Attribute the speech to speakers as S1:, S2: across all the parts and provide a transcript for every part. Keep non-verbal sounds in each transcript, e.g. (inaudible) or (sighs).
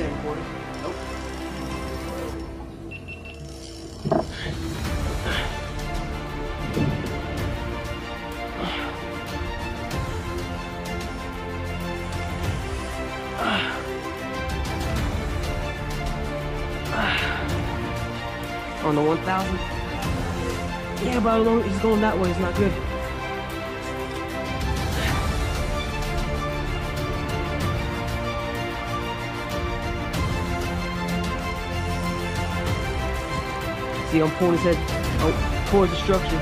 S1: Nope. On the 1,000? Yeah, but he's going that way, it's not good. See, I'm pulling his head out towards the structure.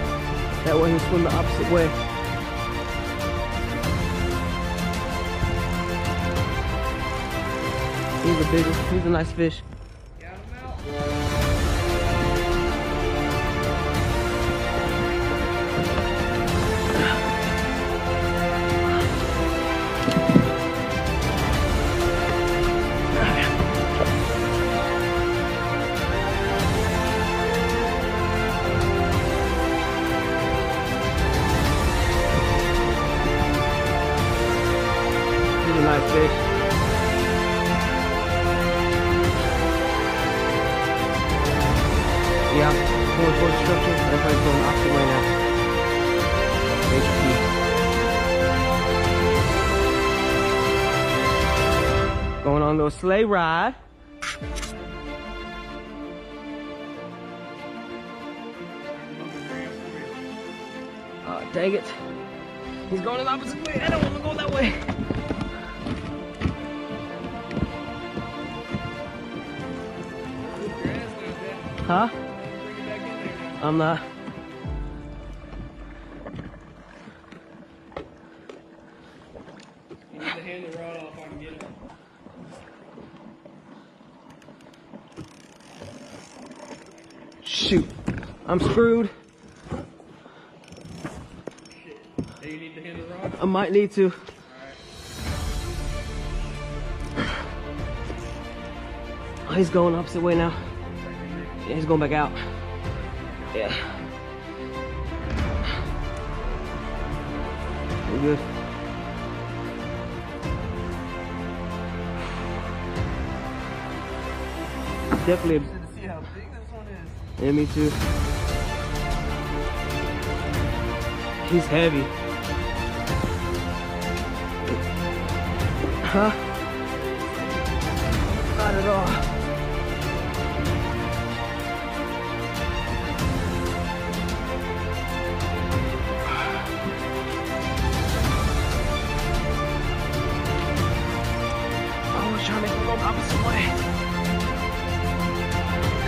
S1: That way he'll swim the opposite way. He's a big. He's a nice fish. Structure. Going now. Going on a little sleigh ride. Oh, dang it. He's going the opposite way. I don't want to go that way. Huh? I'm not.
S2: You need to hand the rod off, I can get it.
S1: Shoot. I'm screwed. I might need to. Oh, he's going opposite way now. Yeah, he's going back out. Yeah. We're good. Definitely.
S2: To see how big this one is.
S1: Yeah, me too. He's heavy. Huh? Not at all.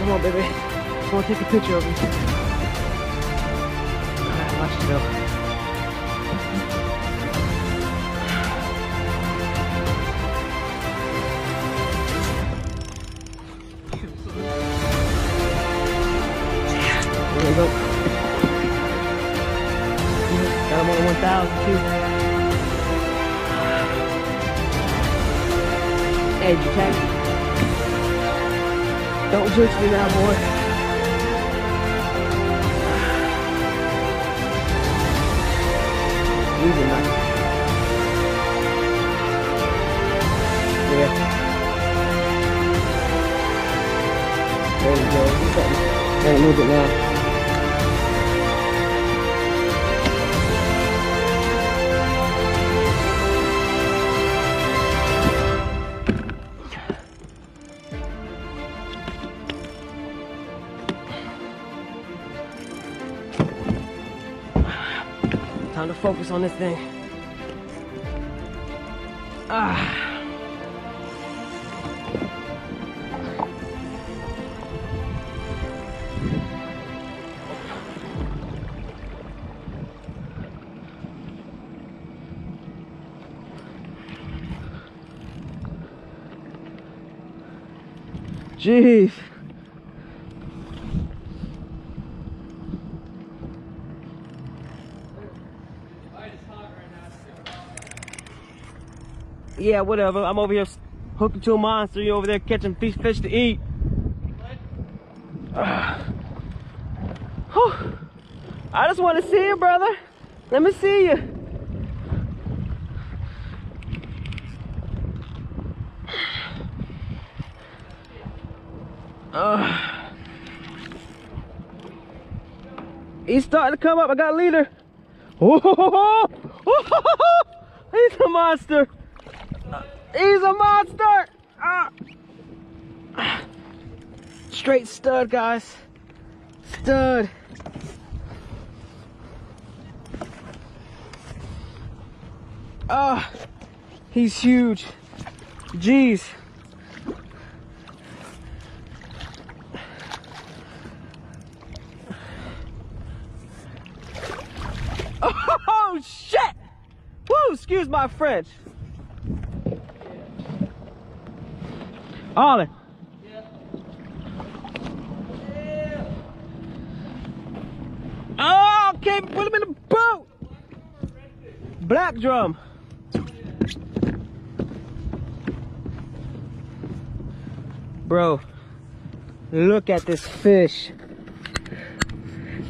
S1: Come on, baby. I want to take a picture of you. Alright, watch it go. There we go. Got him on 1000 too. Edge attack. Don't jinx me now, boy. He's a nice. Yeah. There we go. He's getting- Gotta move it now. Time to focus on this thing. Ah. Jeez.
S2: Light is hot right now.
S1: Yeah, whatever. I'm over here hooked to a monster. You over there catching fish, fish to eat. (sighs) Whew. I just want to see you, brother. Let me see you. (sighs) Uh, he's starting to come up. I got a leader. Oh, (laughs) he's a monster. He's a monster. Ah. Straight stud, guys. Stud. Ah, he's huge. Jeez. (laughs) Oh shit! Woo, excuse my French. Ollie. Oh, okay, put him in the boat. Black drum. Bro, look at this fish.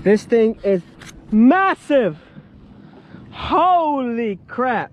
S1: This thing is massive. Holy crap.